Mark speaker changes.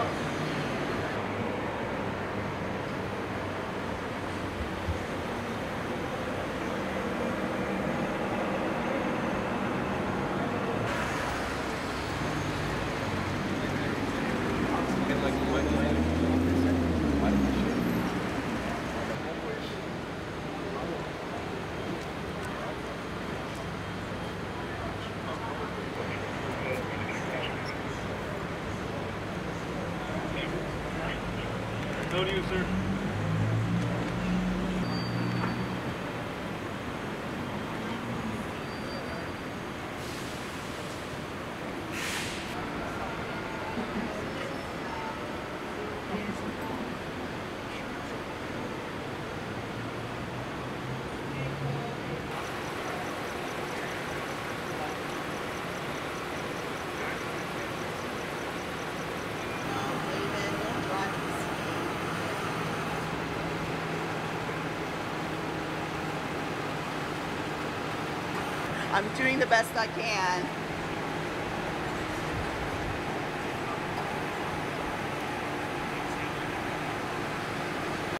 Speaker 1: Wow. Go to you, sir.
Speaker 2: I'm doing the best I can.